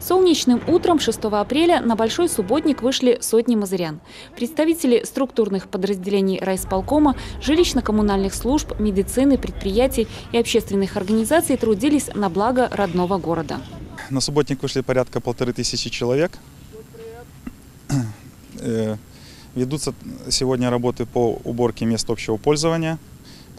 Солнечным утром 6 апреля на Большой Субботник вышли сотни мазырян. Представители структурных подразделений райисполкома, жилищно-коммунальных служб, медицины, предприятий и общественных организаций трудились на благо родного города. На субботник вышли порядка полторы тысячи человек. Э, Ведутся сегодня работы по уборке мест общего пользования,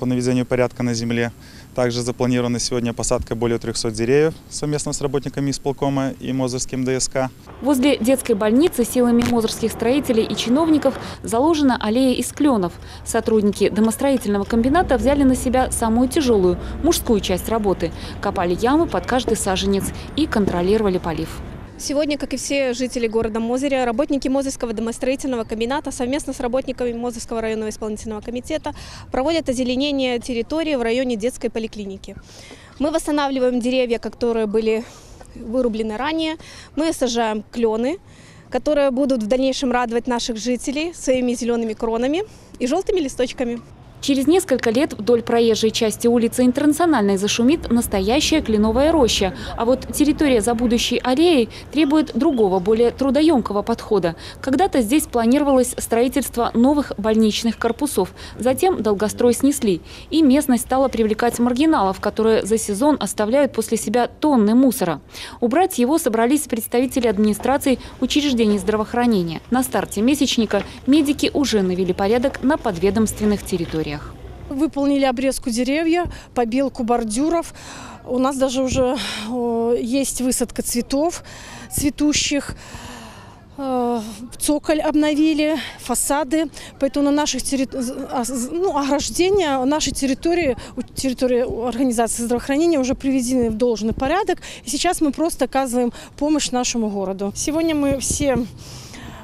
по наведению порядка на земле. Также запланирована сегодня посадка более 300 деревьев совместно с работниками исполкома и Мозырским ДСК. Возле детской больницы силами мозырских строителей и чиновников заложена аллея из кленов. Сотрудники домостроительного комбината взяли на себя самую тяжелую, мужскую часть работы. Копали ямы под каждый саженец и контролировали полив. Сегодня, как и все жители города Мозыря, работники Мозырского домостроительного комбината совместно с работниками Мозырского районного исполнительного комитета проводят озеленение территории в районе детской поликлиники. Мы восстанавливаем деревья, которые были вырублены ранее. Мы сажаем клены, которые будут в дальнейшем радовать наших жителей своими зелеными кронами и желтыми листочками. Через несколько лет вдоль проезжей части улицы Интернациональной зашумит настоящая кленовая роща. А вот территория за будущей аллеей требует другого, более трудоемкого подхода. Когда-то здесь планировалось строительство новых больничных корпусов. Затем долгострой снесли. И местность стала привлекать маргиналов, которые за сезон оставляют после себя тонны мусора. Убрать его собрались представители администрации учреждений здравоохранения. На старте месячника медики уже навели порядок на подведомственных территориях. Выполнили обрезку деревья, побелку бордюров. У нас даже уже есть высадка цветов цветущих. Э, Цоколь обновили, фасады. Поэтому на наших территориях, ну, ограждения нашей территории, территории организации здравоохранения уже приведены в должный порядок. И сейчас мы просто оказываем помощь нашему городу. Сегодня мы все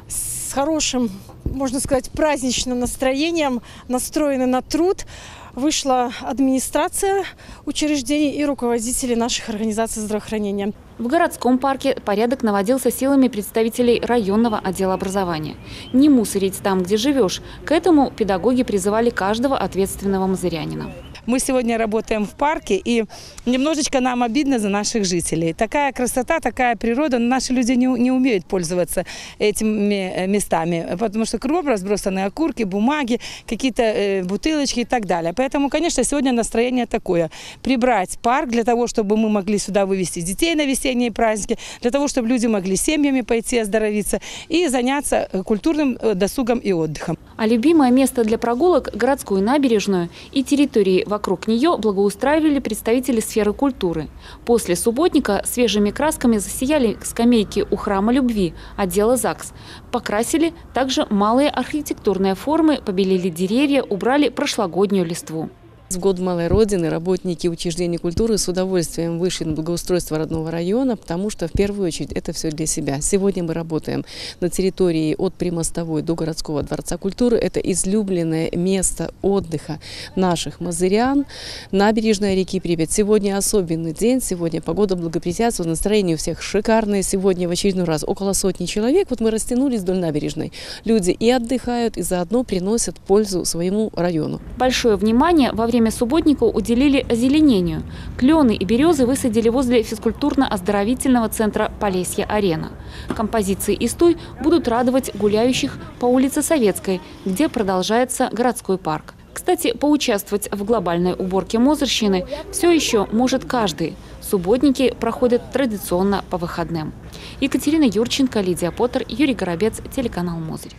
с хорошим можно сказать, праздничным настроением, настроены на труд. Вышла администрация учреждений и руководители наших организаций здравоохранения. В городском парке порядок наводился силами представителей районного отдела образования. Не мусорить там, где живешь. К этому педагоги призывали каждого ответственного мазырянина. Мы сегодня работаем в парке, и немножечко нам обидно за наших жителей. Такая красота, такая природа, но наши люди не, не умеют пользоваться этими э, местами, потому что кругом разбросаны окурки, бумаги, какие-то э, бутылочки и так далее. Поэтому, конечно, сегодня настроение такое. Прибрать парк для того, чтобы мы могли сюда вывести детей на весенние праздники, для того, чтобы люди могли семьями пойти оздоровиться и заняться э, культурным э, досугом и отдыхом. А любимое место для прогулок – городскую набережную и территории вокруг нее благоустраивали представители сферы культуры. После субботника свежими красками засияли скамейки у храма любви, отдела ЗАГС. Покрасили также малые архитектурные формы, побелили деревья, убрали прошлогоднюю листву. С год Малой Родины работники учреждений культуры с удовольствием вышли на благоустройство родного района, потому что в первую очередь это все для себя. Сегодня мы работаем на территории от Примостовой до городского дворца культуры. Это излюбленное место отдыха наших мазырян, набережная реки Припять. Сегодня особенный день, сегодня погода благоприятствует, настроение у всех шикарное. Сегодня в очередной раз около сотни человек. Вот мы растянулись вдоль набережной. Люди и отдыхают, и заодно приносят пользу своему району. Большое внимание во время время субботника уделили озеленению. Клены и березы высадили возле физкультурно-оздоровительного центра «Полесье-арена». Композиции и стуй будут радовать гуляющих по улице Советской, где продолжается городской парк. Кстати, поучаствовать в глобальной уборке Мозырщины все еще может каждый. Субботники проходят традиционно по выходным. Екатерина Юрченко, Лидия Поттер, Юрий Горобец, телеканал Мозырь.